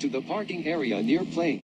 to the parking area near plane.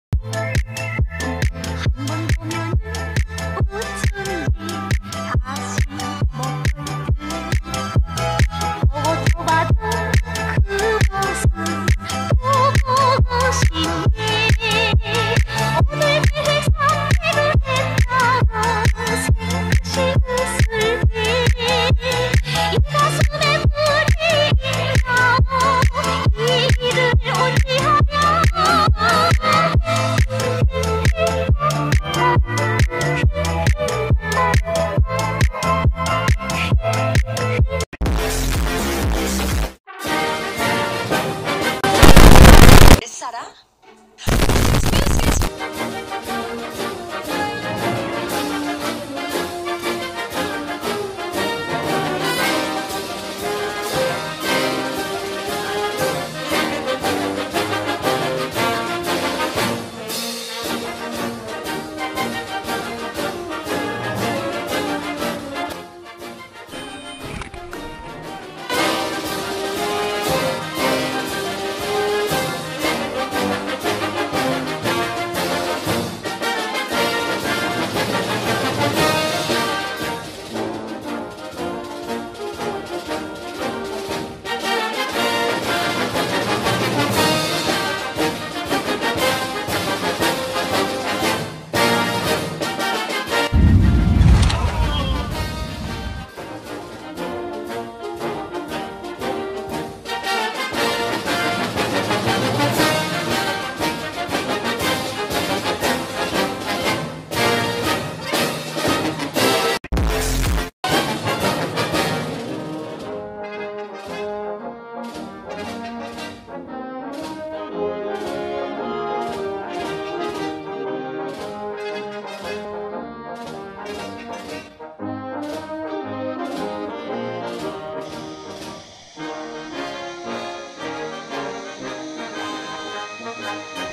Bye.